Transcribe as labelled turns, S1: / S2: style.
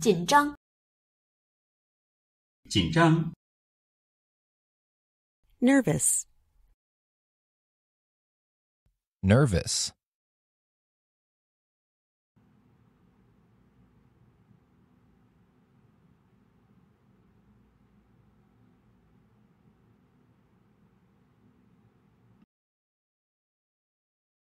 S1: 紧张，
S2: 紧张
S3: ，nervous，nervous。